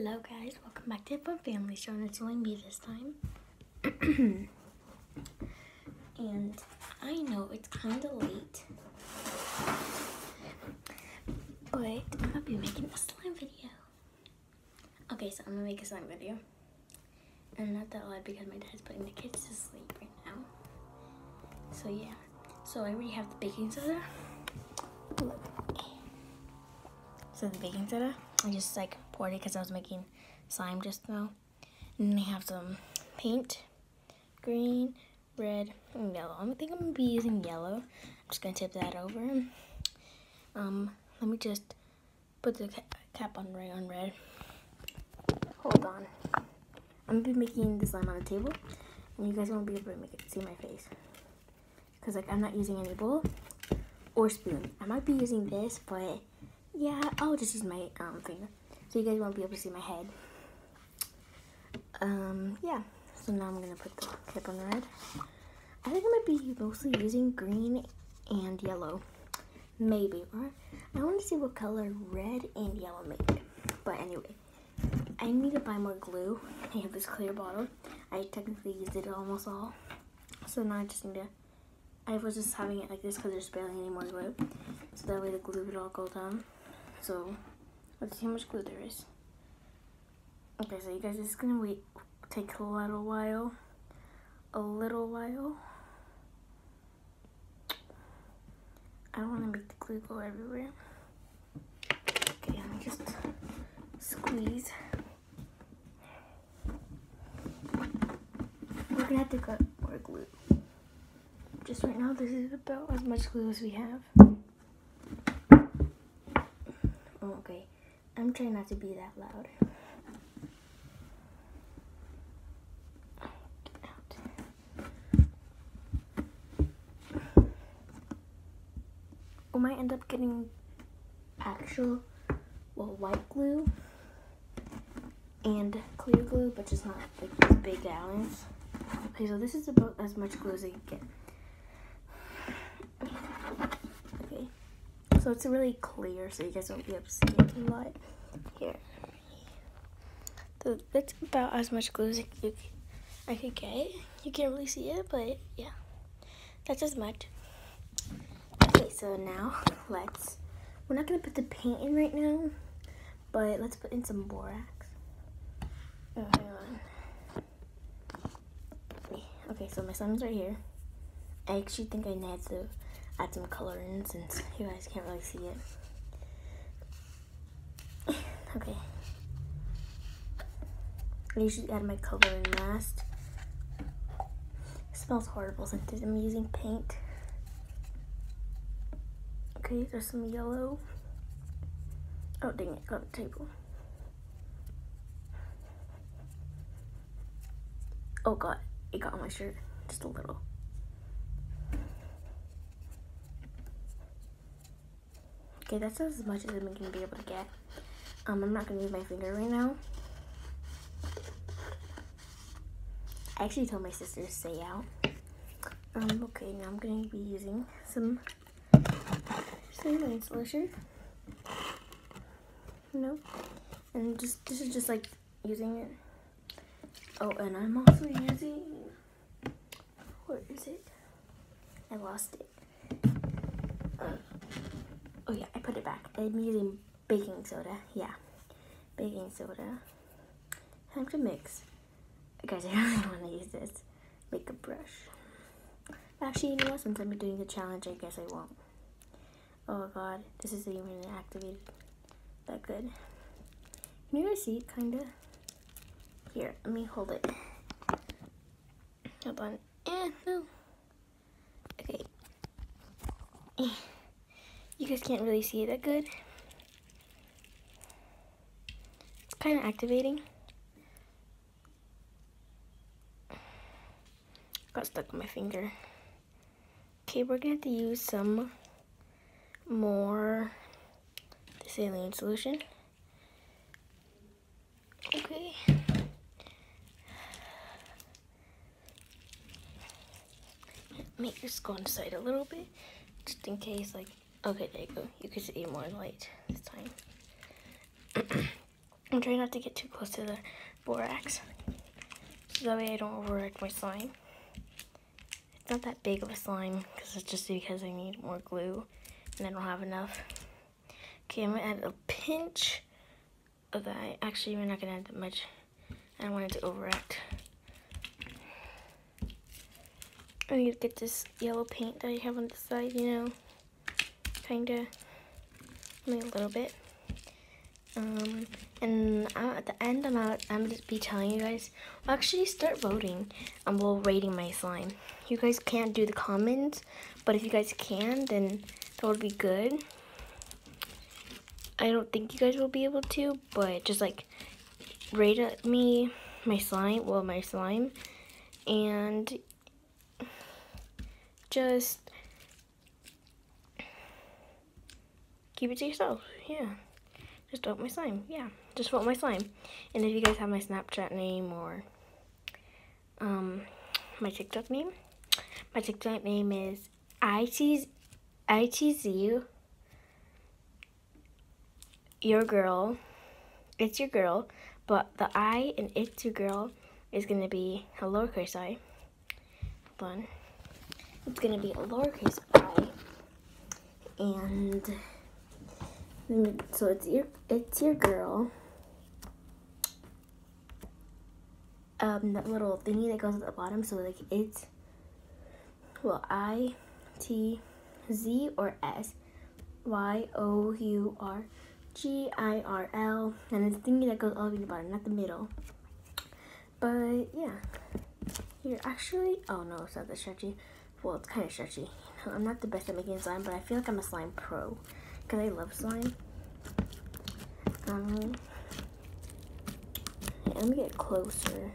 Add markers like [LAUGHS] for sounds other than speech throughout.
hello guys, welcome back to Fun Family Show, and it's only me this time. [CLEARS THROAT] and I know it's kind of late, but I'm gonna be making a slime video. Okay, so I'm gonna make a slime video, and not that loud because my dad's putting the kids to sleep right now. So yeah, so I already have the baking soda. Look. So the baking soda, I just like poured it because I was making slime just now. And I have some paint, green, red, and yellow. I think I'm gonna be using yellow. I'm just gonna tip that over. Um, let me just put the cap on right on red. Hold on. I'm gonna be making the slime on the table, and you guys won't be able to make it see my face. Cause like I'm not using any bowl or spoon. I might be using this, but yeah, I'll just use my um, finger. So you guys won't be able to see my head. Um, yeah. So now I'm going to put the cap on red. I think I might be mostly using green and yellow. Maybe. Or I want to see what color red and yellow make. But anyway, I need to buy more glue. I have this clear bottle. I technically used it almost all. So now I just need to I was just having it like this because there's barely any more glue. So that way the glue would all go down. So let's see how much glue there is. Okay, so you guys, this is gonna wait, take a little while, a little while. I don't want to make the glue go everywhere. Okay, let me just squeeze. We're gonna have to cut more glue. Just right now, this is about as much glue as we have. Oh, okay, I'm trying not to be that loud. We might end up getting actual, well, white glue and clear glue, but just not like these big gallons. Okay, so this is about as much glue as I can get. So it's really clear, so you guys won't be it a lot. Here. So that's about as much glue as I could get. You can't really see it, but yeah. That's as much. Okay, so now let's, we're not to put the paint in right now, but let's put in some borax. Oh, hang on. Okay, so my sun's right here. I actually think I need to add some color in since you guys can't really see it. [SIGHS] okay. I usually add my color in last. It smells horrible since I'm using paint. Okay, there's some yellow. Oh dang it, got the table. Oh god, it got on my shirt, just a little. Okay, that's as much as I'm going to be able to get. Um, I'm not going to use my finger right now. I actually told my sister to stay out. Um, okay, now I'm going to be using some saline solution. No. And just, this is just like using it. Oh, and I'm also using, where is it? I lost it. Oh yeah, I put it back. I'm using baking soda. Yeah, baking soda. Time to mix. Guys, [LAUGHS] I really want to use this makeup brush. Actually, you know what? Since I'm doing the challenge, I guess I won't. Oh god, this isn't even activated that good. Can you guys see it, kinda? Here, let me hold it. Hold on. Eh, no. Okay. You guys can't really see it that good. It's kind of activating. Got stuck on my finger. Okay, we're gonna have to use some more saline solution. Okay. Make this go inside a little bit, just in case, like, Okay, there you go. You can see more light this time. [CLEARS THROAT] I'm trying not to get too close to the borax. So that way I don't overwork my slime. It's not that big of a slime because it's just because I need more glue and I don't have enough. Okay, I'm gonna add a pinch of that. Actually, we're not gonna add that much. I don't want it to overact. I need to get this yellow paint that I have on the side, you know, kinda, maybe a little bit. Um, and at the end, I'm, out, I'm gonna be telling you guys, well, actually start voting and we'll rating my slime. You guys can't do the comments, but if you guys can, then that would be good. I don't think you guys will be able to, but just like rate me my slime, well my slime, and just keep it to yourself. Yeah. Just vote my slime. Yeah. Just vote my slime. And if you guys have my Snapchat name or um my TikTok name, my TikTok name is ITZ ITZ your girl. It's your girl, but the I and it's your girl is gonna be a lowercase i. Hold on it's gonna be a lowercase i, and so it's your it's your girl. Um, that little thingy that goes at the bottom, so like it's well I, T, Z or S, Y O U R, G I R L, and it's thingy that goes all the way to the bottom, not the middle. But yeah, you're actually oh no, it's not the stretchy well, it's kind of stretchy. I'm not the best at making slime, but I feel like I'm a slime pro because I love slime. Um, let me get closer.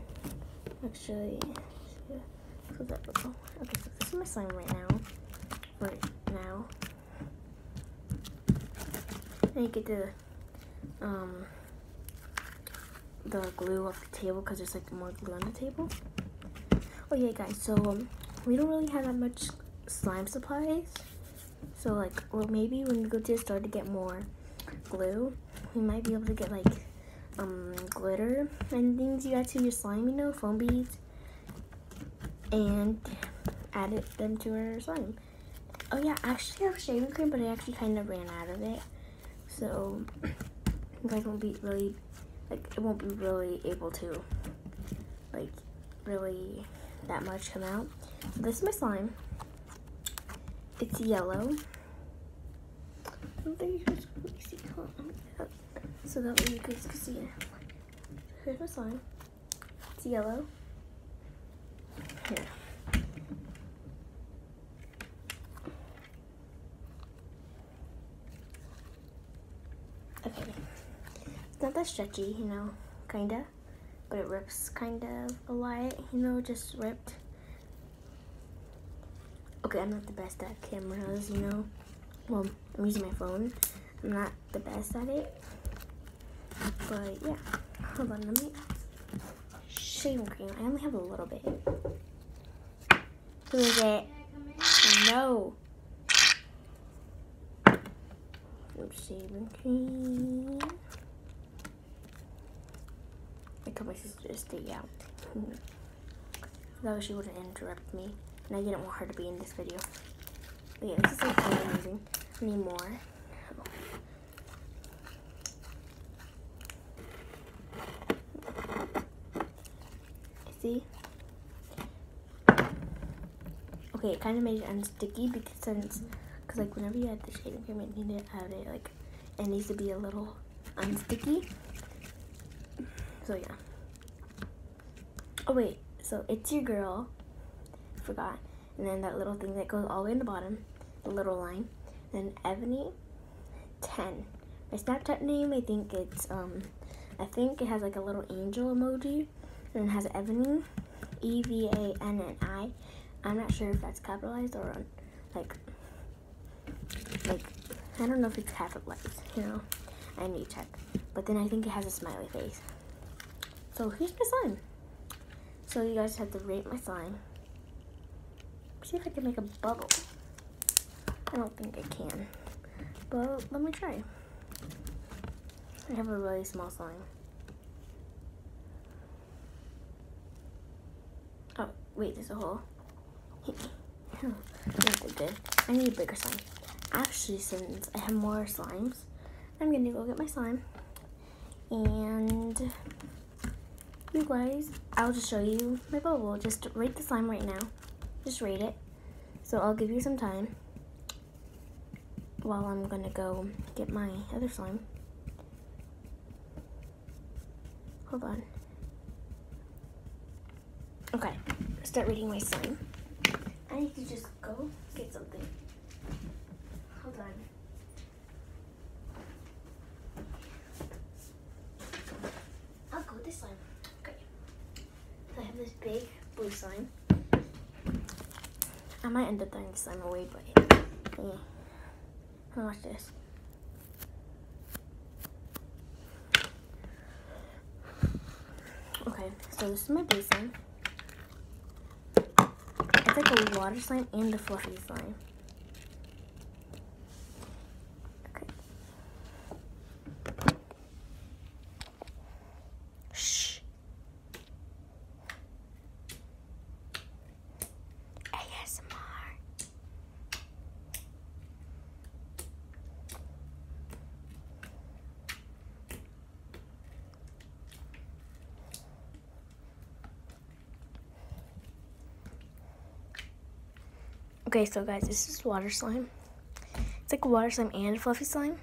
Actually, so that, okay, so this is my slime right now. Right now. And you get the um the glue off the table because there's like more glue on the table. Oh yeah, guys. So um, we don't really have that much slime supplies. So like, well maybe when we go to the store to get more glue, we might be able to get like um, glitter and things you add to your slime, you know, foam beads, and add it, them to our slime. Oh yeah, actually I actually have shaving cream, but I actually kind of ran out of it. So [CLEARS THROAT] you guys won't be really, like, it won't be really able to, like, really that much come out. So this is my slime. It's yellow. So that way you guys can see it. Here's my slime. It's yellow. Here. Okay. It's not that stretchy, you know, kinda. But it rips kind of a lot, you know, just ripped. Okay, I'm not the best at cameras, you know. Well, I'm using my phone. I'm not the best at it. But yeah, hold on, let me shaving cream. I only have a little bit. Who is it? No. Shaving cream. I told my sister to stay out. Hmm. that way she wouldn't interrupt me. And I didn't want her to be in this video. But yeah, this is really amazing. I need more. See? Okay, it kind of made it unsticky because since, because like whenever you add the shaving cream, it needs to have it like, it needs to be a little unsticky. So yeah. Oh wait, so it's your girl forgot. And then that little thing that goes all the way in the bottom, the little line. Then Ebony 10. My Snapchat name, I think it's, um, I think it has like a little angel emoji. And it has Ebony, E-V-A-N-N-I. I'm not sure if that's capitalized or like, like, I don't know if it's capitalized, you know. I need to check. But then I think it has a smiley face. So here's my slime. So you guys have to rate my slime see if I can make a bubble. I don't think I can, but let me try. I have a really small slime. Oh, wait, there's a hole. [LAUGHS] Not good. I need a bigger slime. Actually, since I have more slimes, I'm gonna go get my slime. And you guys, I'll just show you my bubble. Just rate the slime right now. Just read it. So I'll give you some time while I'm gonna go get my other slime. Hold on. Okay, start reading my slime. I need to just go get something. Hold on. I'll go with this slime. Okay. So I have this big blue slime. I might end up throwing the slime away, but yeah. Watch this. Okay, so this is my slime. It's like a water slime and a fluffy slime. Okay, so guys, this is water slime. It's like water slime and fluffy slime.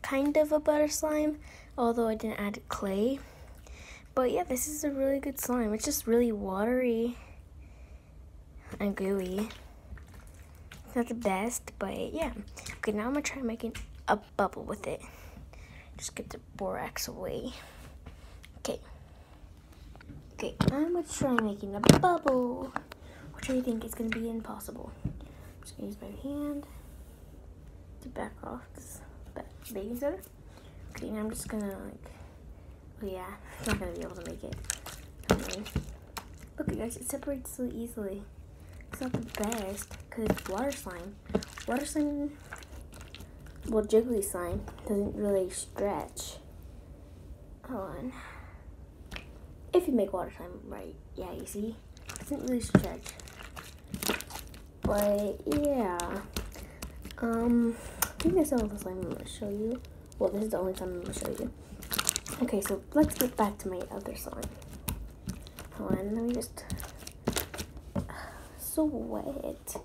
Kind of a butter slime, although I didn't add clay. But yeah, this is a really good slime. It's just really watery and gooey. It's not the best, but yeah. Okay, now I'm gonna try making a bubble with it. Just get the borax away. Okay. Okay, I'm gonna try making a bubble. I think is gonna be impossible. I'm just gonna use my hand to back off this soda. Okay, now I'm just gonna like, oh yeah, I'm not gonna be able to make it. Okay. Look, you guys, it separates so easily. It's not the best because it's water slime. Water slime, well, jiggly slime doesn't really stretch. Hold on. If you make water slime right, yeah, you see, it doesn't really stretch. But yeah, um, I think that's all the slime I'm gonna show you. Well, this is the only slime I'm gonna show you. Okay, so let's get back to my other slime. Hold on, let me just. [SIGHS] So wet.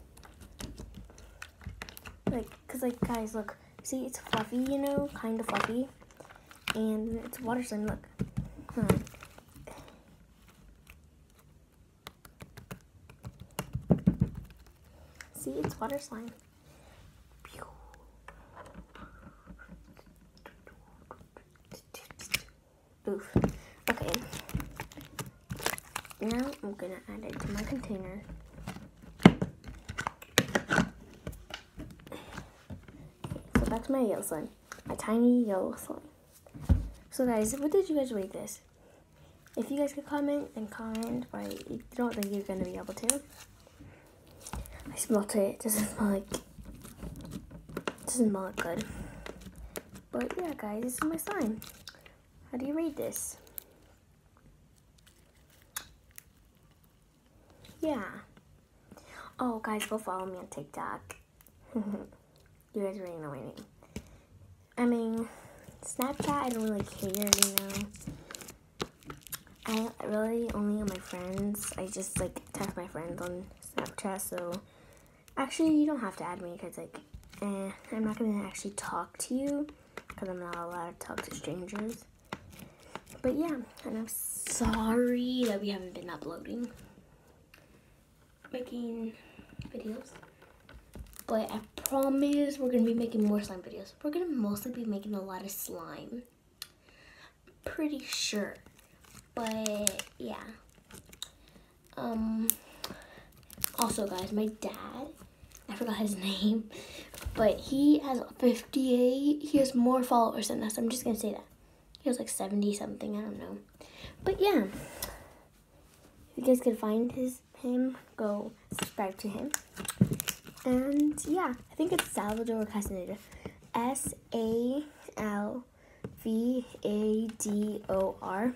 Like, cause like guys, look, see, it's fluffy, you know, kind of fluffy, and it's water slime. Look, hmm. Water slime. Oof. Okay. Now I'm gonna add it to my container. So that's my yellow slime. My tiny yellow slime. So guys, what did you guys rate this? If you guys could comment, and comment, but I don't think you're gonna be able to. I smelled it. Doesn't smell like it doesn't smell like good. But yeah, guys, this is my slime. How do you read this? Yeah. Oh, guys, go follow me on TikTok. [LAUGHS] you guys already know my name. I mean, Snapchat, I don't really care, you know. I really only on my friends. I just like text my friends on Snapchat, so actually you don't have to add me because like, eh, I'm not gonna actually talk to you because I'm not allowed to talk to strangers. But yeah, and I'm sorry that we haven't been uploading, making videos. But I promise we're gonna be making more slime videos. We're gonna mostly be making a lot of slime. Pretty sure. But yeah. Um also guys, my dad, I forgot his [LAUGHS] name, but he has 58. He has more followers than us. I'm just gonna say that. He has like 70 something, I don't know. But yeah. If you guys could find his him, go subscribe to him. And yeah, I think it's Salvador Castaneda. S A L V A D O R.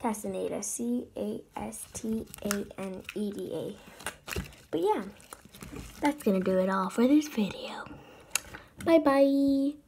Castaneda. C A S T A N E D A. But yeah, that's gonna do it all for this video. Bye bye.